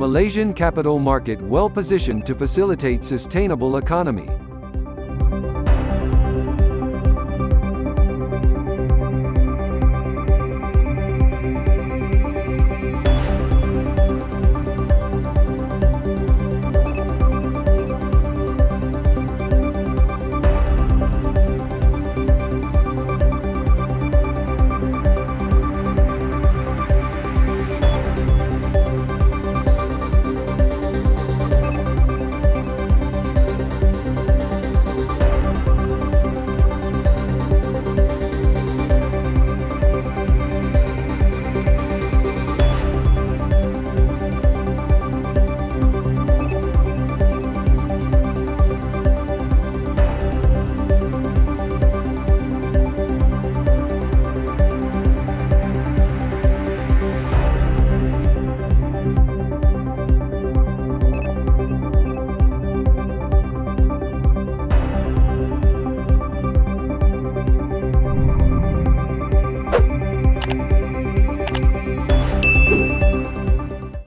Malaysian capital market well positioned to facilitate sustainable economy.